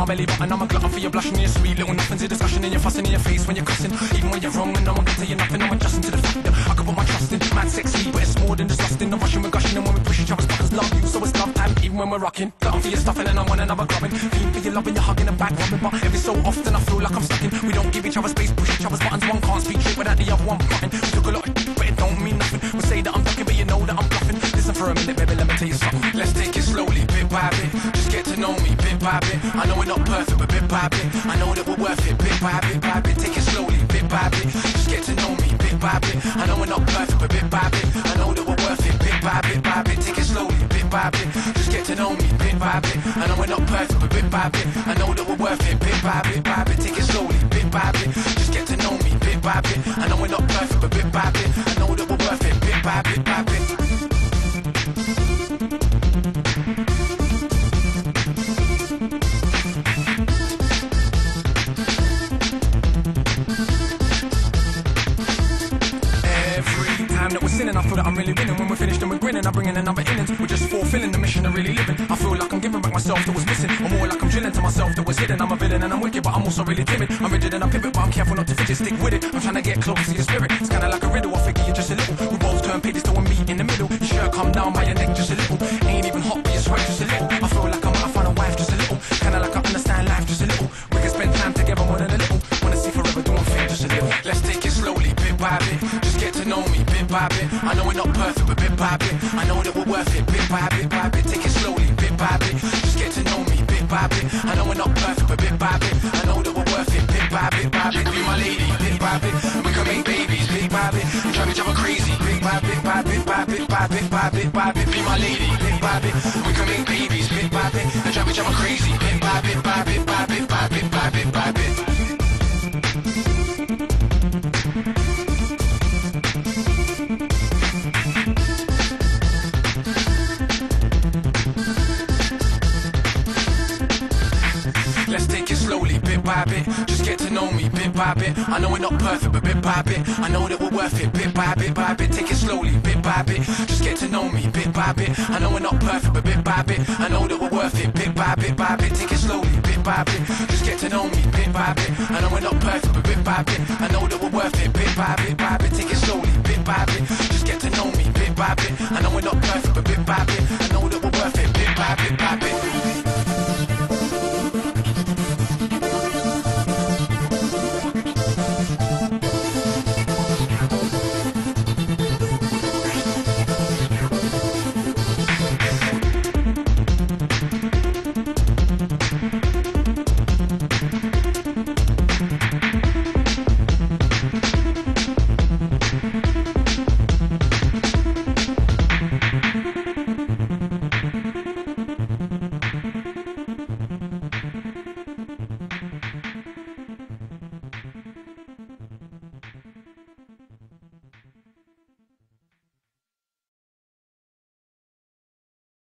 my belly button. I'm a glutton for your blushing, your sweet little nothings. A discussion in your fussing in your face when you're cussing. Even when you're wrong and one can tell you nothing, I'm adjusting to the fact that I can put my trust in. Mad sexy, but it's more than just lusting. I'm rushing, we're gushing, and when we push each other's buttons, love you, so it's love time. Even when we're rocking, glutton for your stuffing, and I want another grubbing. Feeling for your loving, you're hugging and back rubbing. But every so often, I feel like I'm stuck in. We don't give each other space, push each other's buttons. One can't speak straight without the other one plotting. We took a lot of but it don't mean nothing. We say that I'm ducking, but you know that I'm bluffing. Listen for a minute, baby, let me tell you something. Let's take it Just get to know me, bit by bit. I know we're not perfect, but bit by bit. I know that we're worth it, bit by bit, by bit. Take it slowly, bit by bit. Just get to know me, bit by bit. I know we're not perfect, but bit by bit. I know that we're worth it, bit by bit, by bit. Take it slowly, bit by bit. Just get to know me, bit by bit. I know we're not perfect, but bit by bit. I know that we're worth it, bit by bit, by bit. Take it slowly, bit by bit. Just get to know me, bit by bit. I know we're not perfect, but bit by bit. I know that we're worth it, bit by bit, by bit. Time that we're sinning, I feel that I'm really winning. When we're finished and we're grinning, I'm bringing another innings. We're just fulfilling the mission of really living. I feel like I'm giving back myself that was missing, or more like I'm drilling to myself that was hidden. I'm a villain and I'm wicked, but I'm also really timid. I'm rigid and I pivot, but I'm careful not to fidget. Stick with it. I'm trying to get close to your spirit. By bit. I know we're not perfect, but bit by bit. I know that we're worth it, bit by bit, by bit. Take it slowly, bit by bit. Just get to know me, bit by bit. I know we're not perfect, but bit by bit. I know that we're worth it, bit by bit, by bit. Be my lady, bit by bit. We can make babies, bit by bit. Drive each other crazy, bit by bit, by bit, by bit, by bit, by bit, by bit. Be my lady, bit by bit. We can make babies, bit by bit. And drive each other crazy, bit, by bit, by bit, by bit, vibe it. Just get to know me bit by bit. I know we're not perfect, but bit by bit. I know that we're worth it bit by bit by bit. Take it slowly bit by bit. Just get to know me bit by bit. I know we're not perfect, but bit by bit. I know that we're worth it bit by bit by bit. Take it slowly bit by bit. Just get to know me bit by bit. I know we're not perfect, but bit by bit. I know that we're worth it bit by bit by bit. Take it slowly bit by bit. Just get to know me bit by bit. I know we're not perfect, but